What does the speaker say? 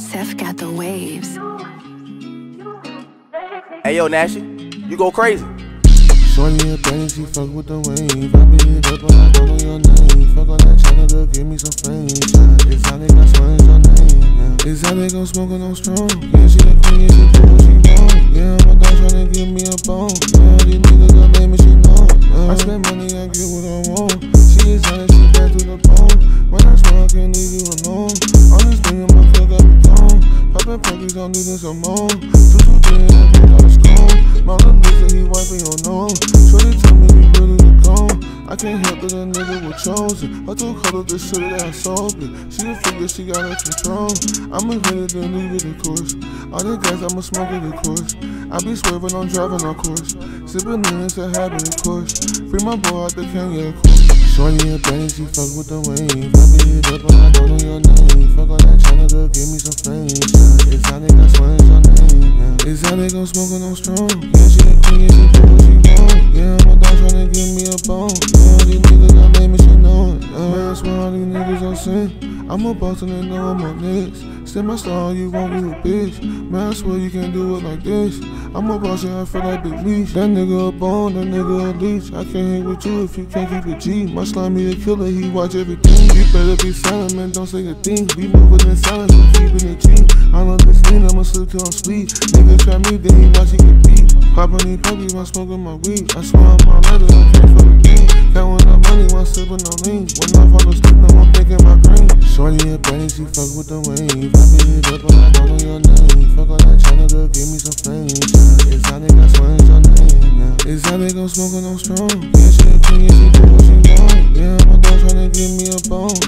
Seth got the waves. Hey yo, Nashie, you go crazy. Shorty a she fuck with the wave. I beat it up when I go on your name. Fuck on that channel, girl, give me some fame. It's how they name. It's how they on strong. Yeah, she I'm needing some more. Two, two, three, and I got a. My little bitch, he wiping your nose. Shorty tell me you really gone. I can't help that a nigga was chosen. I told her the shit that I sold it. She a figure, she got her control. I'ma hit it, then leave it, of course. All the gas, I'ma smoke it, of course. I be swerving, I'm driving, of course. Sipping in, it's a habit, of course. Free my boy out the can, yeah, of course. Shorty a bang, she fuck with the. I beat it up, but I don't know your smoking on strong. Yeah, she a queen, yeah, she do what she want. Yeah, my dog tryna give me a bone. Yeah, these niggas gon' name me, she know it. Yeah, I swear all these niggas on sin. I'm a boss and they know I'm on next. Send my star, you won't be a bitch. Man, I swear you can't do it like this. I'm a boss and I feel like big leash. That nigga a bone, that nigga a leech. I can't hang with you if you can't keep it G. My slimy a killer, he watch everything. You better be silent, man, don't say a thing. We moving in silence, we keeping it. I love this lean, I'ma slip till I'm sleep. Me, then he watch he get beat. Poppin' these puppies while smoking my weed. I swear I'm my letter, I can't for the game. Counting up money while sipping on lean. When I fall asleep, no I'm thinking my green. Shorty a bang, she fuck with the wave. I beat it up, but I don't know your name. Fuck on that China girl, give me some fame. It's how they got swear your name. Yeah, it's how they gon' smoking on strong. Yeah, she a queen, yeah, she do what she want. Yeah, my dog tryna give me a bone.